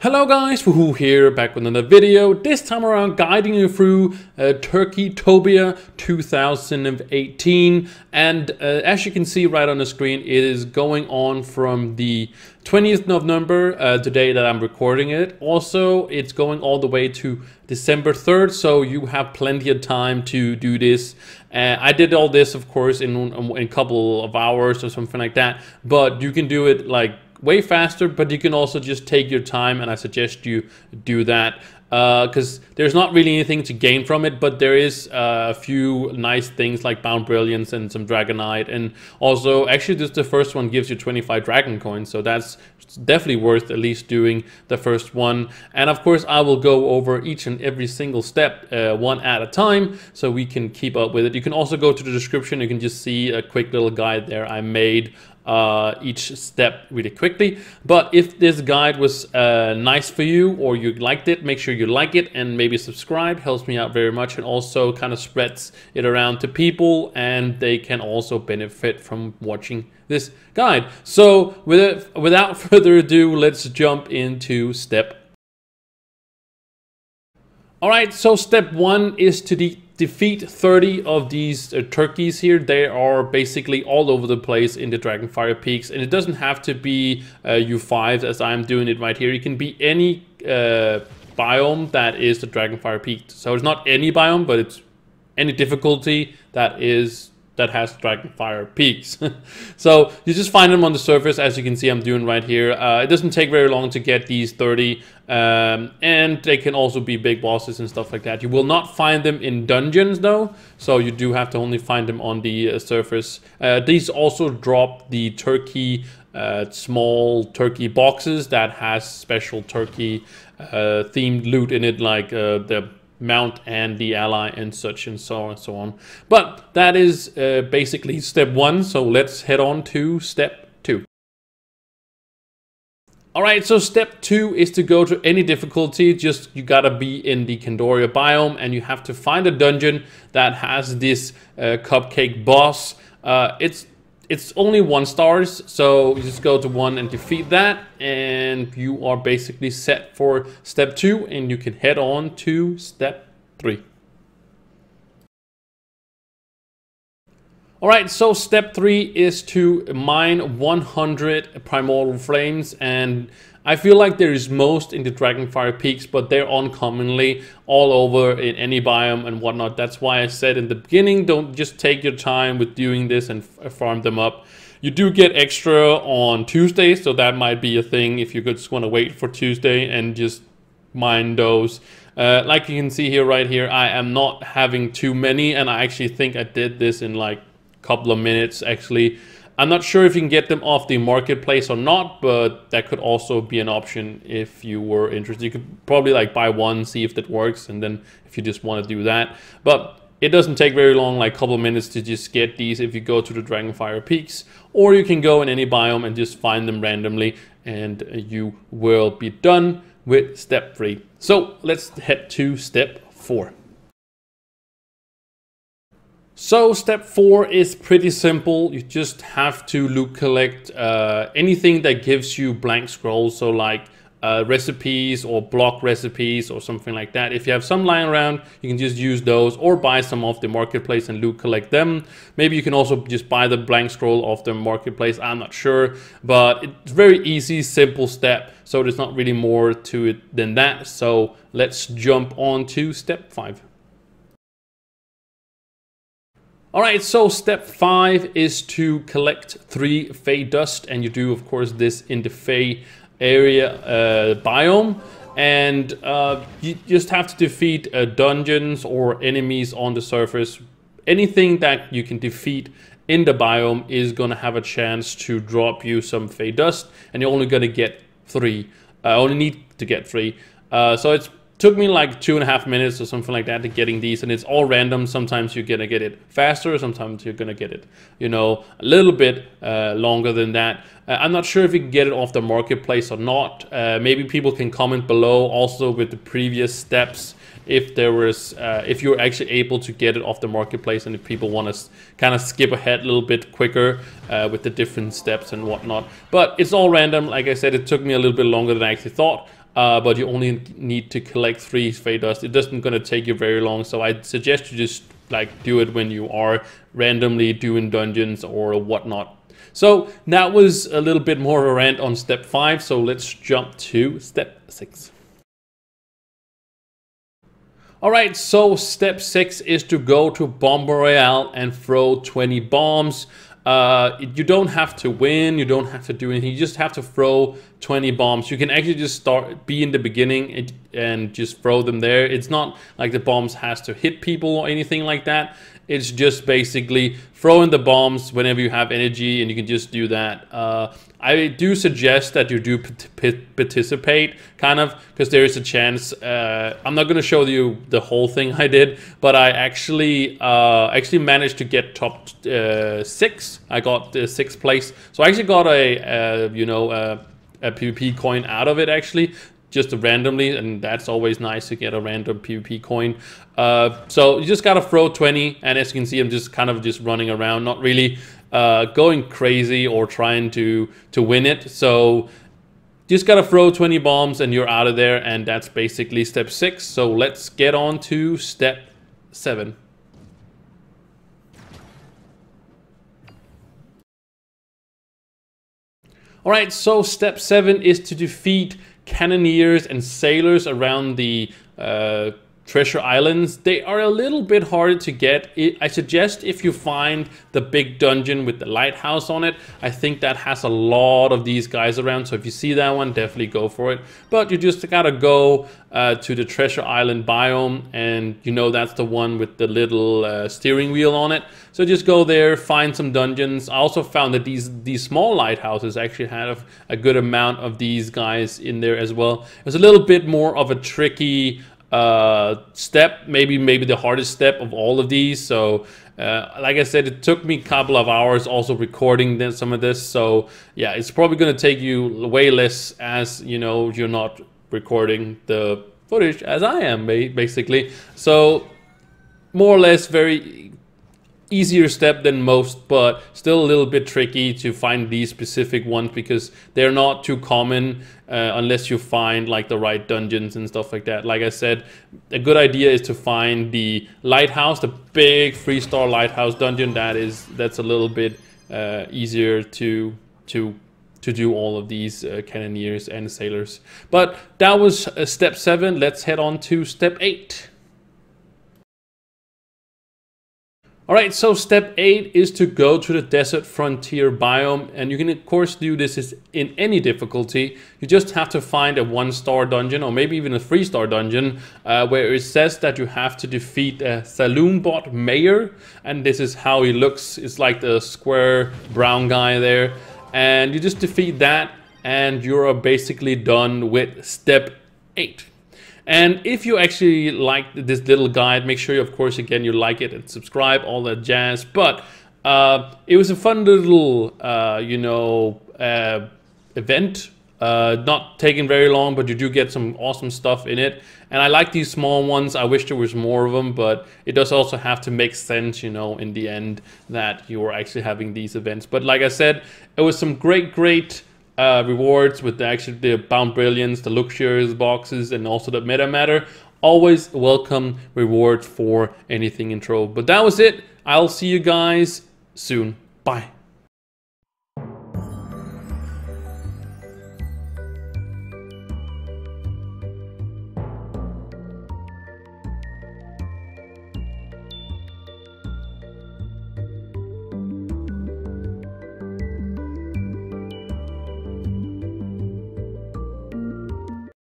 Hello guys, Wahoo here, back with another video. This time around guiding you through uh, Turkeytopia 2018. And uh, as you can see right on the screen, it is going on from the 20th of November, uh, today that I'm recording it. Also, it's going all the way to December 3rd, so you have plenty of time to do this. Uh, I did all this, of course, in, in a couple of hours or something like that, but you can do it like way faster, but you can also just take your time, and I suggest you do that because uh, there's not really anything to gain from it, but there is uh, a few nice things like Bound Brilliance and some Dragonite, and also actually just the first one gives you 25 Dragon coins, so that's definitely worth at least doing the first one. And of course, I will go over each and every single step uh, one at a time, so we can keep up with it. You can also go to the description, you can just see a quick little guide there I made uh, each step really quickly. But if this guide was uh, nice for you or you liked it, make sure you like it and maybe subscribe. Helps me out very much and also kind of spreads it around to people and they can also benefit from watching this guide. So with, without further ado, let's jump into step all right, so step one is to de defeat 30 of these uh, turkeys here. They are basically all over the place in the Dragonfire Peaks, and it doesn't have to be uh, U5 as I'm doing it right here. It can be any uh, biome that is the Dragonfire Peak. So it's not any biome, but it's any difficulty that is that has Dragonfire peaks. so you just find them on the surface as you can see I'm doing right here. Uh, it doesn't take very long to get these 30 um, and they can also be big bosses and stuff like that. You will not find them in dungeons though, so you do have to only find them on the uh, surface. Uh, these also drop the turkey uh, small turkey boxes that has special turkey uh, themed loot in it like uh, the mount and the ally and such and so on and so on. But that is uh, basically step one. So let's head on to step two. All right, so step two is to go to any difficulty. Just you gotta be in the Candoria biome and you have to find a dungeon that has this uh, cupcake boss. Uh, it's it's only one stars, so you just go to one and defeat that, and you are basically set for step two, and you can head on to step three. All right, so step three is to mine 100 primordial flames and I feel like there is most in the Dragonfire Peaks, but they're uncommonly all over in any biome and whatnot. That's why I said in the beginning, don't just take your time with doing this and farm them up. You do get extra on Tuesday, so that might be a thing if you just want to wait for Tuesday and just mine those. Uh, like you can see here, right here, I am not having too many, and I actually think I did this in like a couple of minutes, actually. I'm not sure if you can get them off the marketplace or not, but that could also be an option if you were interested. You could probably like buy one, see if that works, and then if you just want to do that. But it doesn't take very long, like a couple minutes to just get these if you go to the Dragonfire Peaks, or you can go in any biome and just find them randomly, and you will be done with step three. So let's head to step four. So step four is pretty simple. You just have to loot collect uh, anything that gives you blank scrolls. So like uh, recipes or block recipes or something like that. If you have some lying around, you can just use those or buy some off the marketplace and loot collect them. Maybe you can also just buy the blank scroll off the marketplace. I'm not sure, but it's very easy, simple step. So there's not really more to it than that. So let's jump on to step five. All right, so step five is to collect three Fey Dust, and you do, of course, this in the Fey area uh, biome. And uh, you just have to defeat uh, dungeons or enemies on the surface. Anything that you can defeat in the biome is going to have a chance to drop you some Fey Dust, and you're only going to get three. I uh, only need to get three. Uh, so it's took me like two and a half minutes or something like that to getting these and it's all random. Sometimes you're gonna get it faster sometimes you're gonna get it you know a little bit uh, longer than that. Uh, i'm not sure if you can get it off the marketplace or not. Uh, maybe people can comment below also with the previous steps if there was uh, if you're actually able to get it off the marketplace and if people want to kind of skip ahead a little bit quicker uh, with the different steps and whatnot. But it's all random. Like i said it took me a little bit longer than i actually thought uh, but you only need to collect three Fey Dust. It doesn't gonna take you very long, so I suggest you just like do it when you are randomly doing dungeons or whatnot. So that was a little bit more of a rant on step five. So let's jump to step six. All right, so step six is to go to Bomb Royale and throw 20 bombs. Uh, you don't have to win, you don't have to do anything, you just have to throw 20 bombs. You can actually just start, be in the beginning and, just throw them there. It's not like the bombs has to hit people or anything like that. It's just basically throwing the bombs whenever you have energy and you can just do that. Uh, I do suggest that you do participate, kind of, because there is a chance. Uh, I'm not going to show you the whole thing I did, but I actually uh, actually managed to get top uh, six. I got the sixth place, so I actually got a, a you know a PvP coin out of it actually just randomly, and that's always nice to get a random PvP coin. Uh, so you just gotta throw 20, and as you can see, I'm just kind of just running around, not really uh, going crazy or trying to to win it. So just gotta throw 20 bombs and you're out of there and that's basically step six. So let's get on to step seven. All right, so step seven is to defeat cannoneers and sailors around the uh, treasure islands. They are a little bit harder to get. I suggest if you find the big dungeon with the lighthouse on it, I think that has a lot of these guys around. So if you see that one, definitely go for it. But you just gotta go uh, to the treasure island biome and you know that's the one with the little uh, steering wheel on it. So just go there, find some dungeons. I also found that these these small lighthouses actually have a good amount of these guys in there as well. It's a little bit more of a tricky uh, step, maybe maybe the hardest step of all of these. So, uh, like I said, it took me a couple of hours also recording then some of this. So, yeah, it's probably going to take you way less as you know you're not recording the footage as I am, basically. So, more or less, very easier step than most, but still a little bit tricky to find these specific ones because they're not too common uh, unless you find like the right dungeons and stuff like that. Like I said, a good idea is to find the lighthouse, the big three star lighthouse dungeon. That is that's a little bit uh, easier to to to do all of these uh, cannoneers and sailors. But that was uh, step seven. Let's head on to step eight. All right, so step eight is to go to the desert frontier biome. And you can of course do this in any difficulty. You just have to find a one star dungeon or maybe even a three star dungeon uh, where it says that you have to defeat a Saloon bot mayor. And this is how he looks. It's like the square brown guy there. And you just defeat that and you're basically done with step eight. And if you actually like this little guide, make sure, you, of course, again, you like it and subscribe, all that jazz. But uh, it was a fun little, uh, you know, uh, event. Uh, not taking very long, but you do get some awesome stuff in it. And I like these small ones. I wish there was more of them, but it does also have to make sense, you know, in the end that you're actually having these events. But like I said, it was some great, great uh, rewards with the actually the Bound Brilliance, the Luxurious boxes, and also the Meta Matter. Always welcome rewards for anything in Trove. But that was it. I'll see you guys soon. Bye.